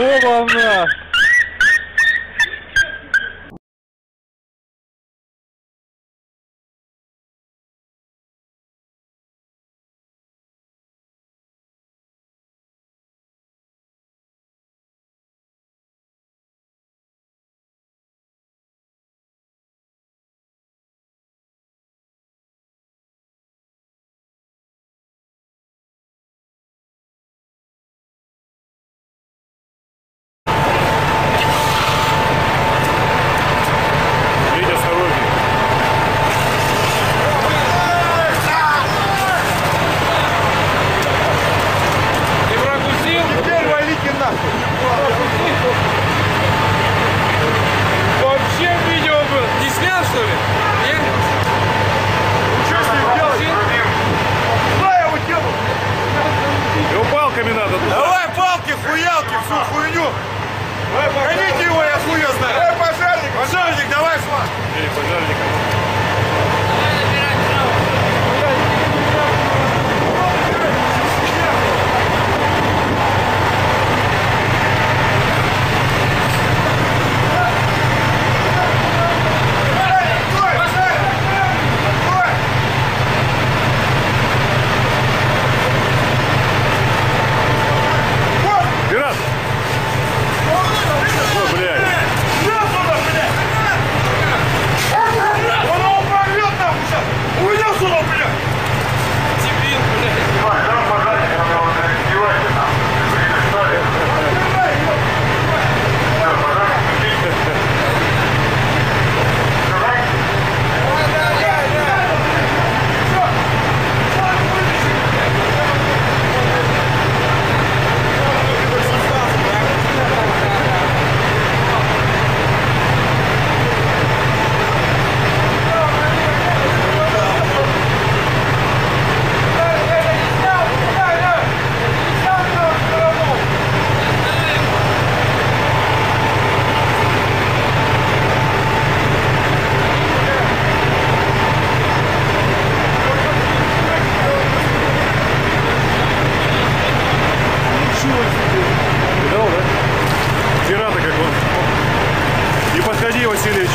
Boa, meu! и пожарили. Аркадий Васильевич.